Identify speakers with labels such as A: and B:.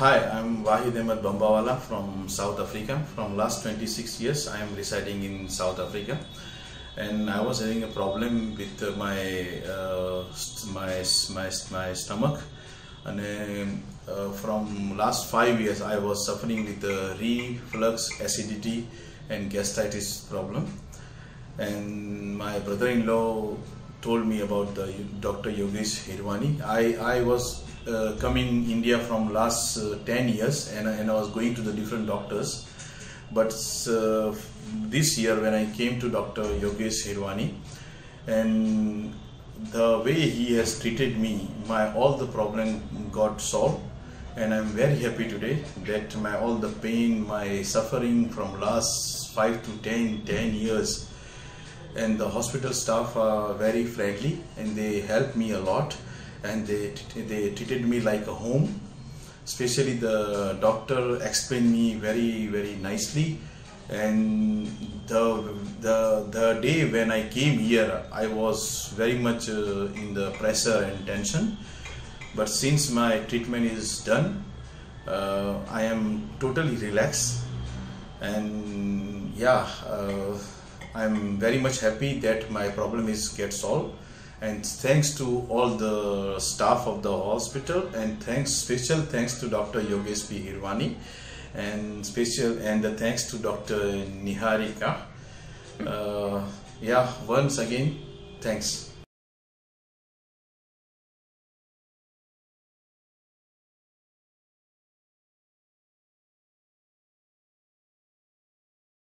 A: Wahid Ahmed Bambawala from South Africa. From last 26 years, I am residing in South Africa, and I was having a problem with my uh, my my my stomach, and uh, from last five years, I was suffering with the reflux, acidity, and gastritis problem. And my brother-in-law told me about the Dr. Yogesh Harwani. I I was uh, coming India from last uh, 10 years and, I- and I was going to the different doctors but uh, this year when I came to Dr. Yogesh Harwani and the way he has treated me my all the problem got solved and I'm very happy today that my all the pain my suffering from last 5 to 10 10 years and the hospital staff are very friendly and they help me a lot and they they treated me like a home. Especially the doctor explained me very very nicely. And the the the day when i came here i was very much uh, in the pressure and tension. But since my treatment is done uh, i am totally relaxed. And yeah uh, i'm very much happy that my problem is get solved and thanks to all the staff of the hospital and thanks special thanks to dr yogesh p. Harwani and special and the thanks to dr niharika. Uh, yeah once again thanks